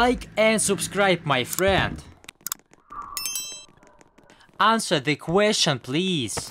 Like and subscribe, my friend. Answer the question, please.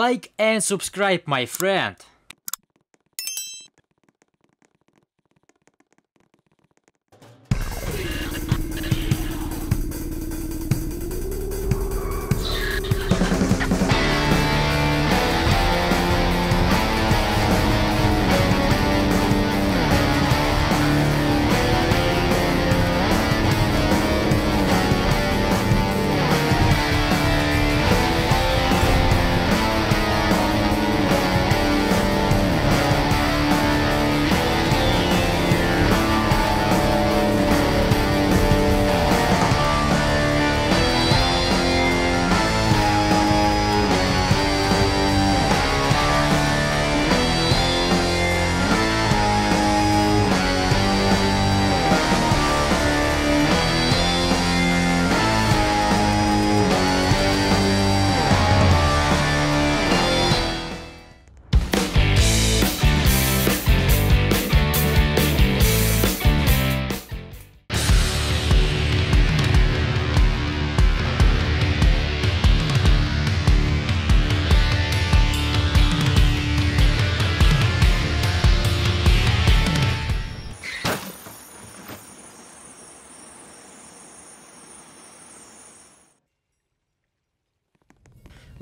Like and subscribe my friend.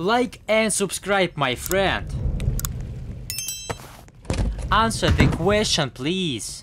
Like and subscribe my friend. Answer the question please.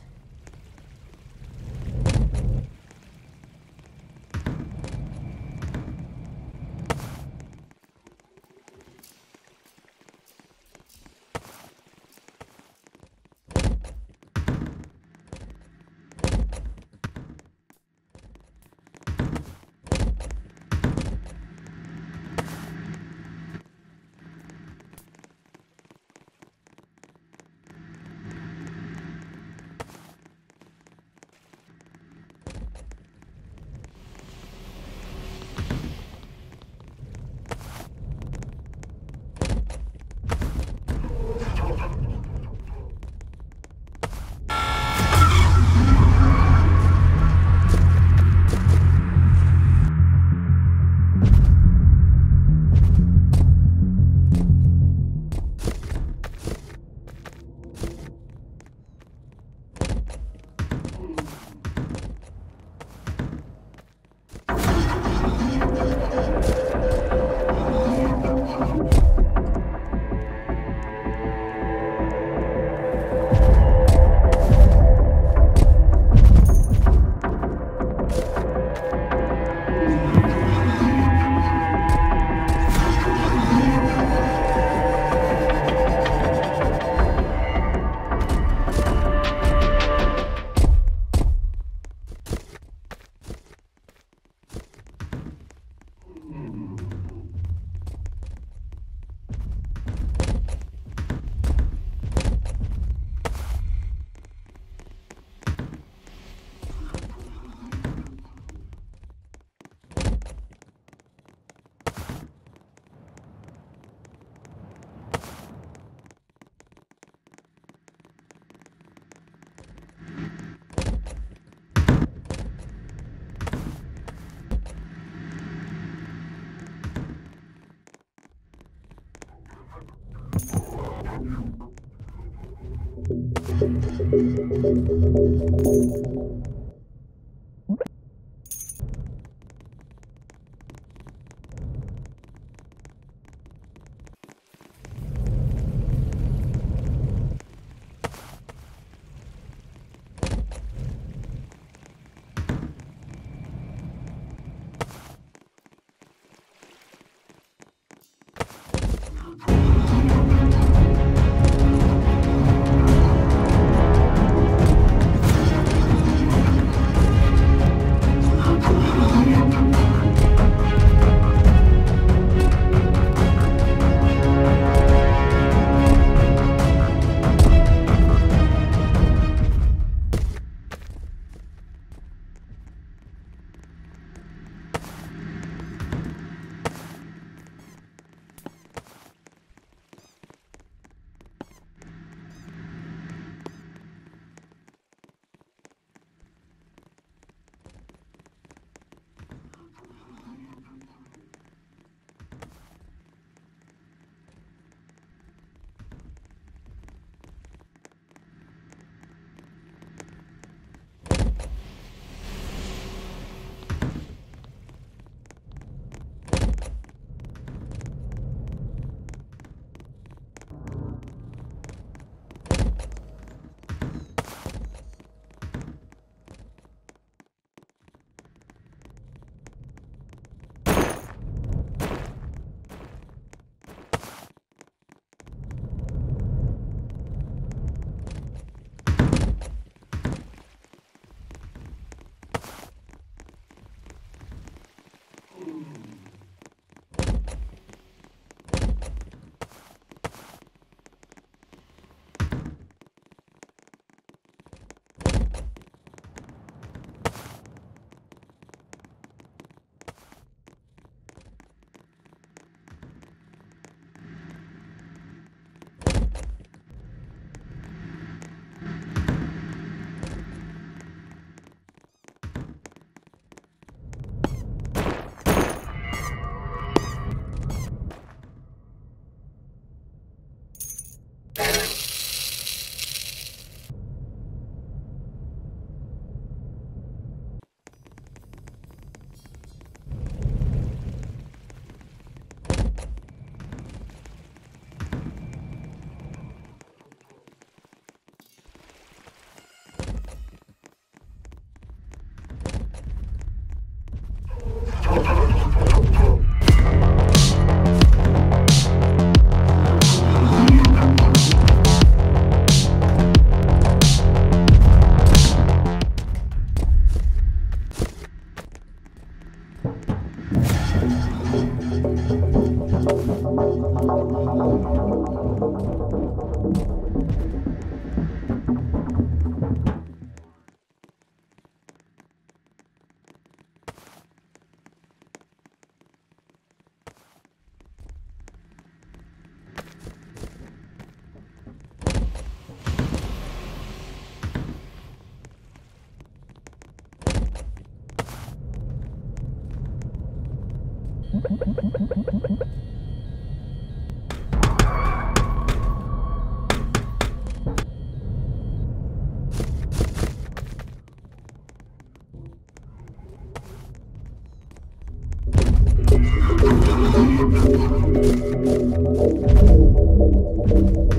Thank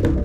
you.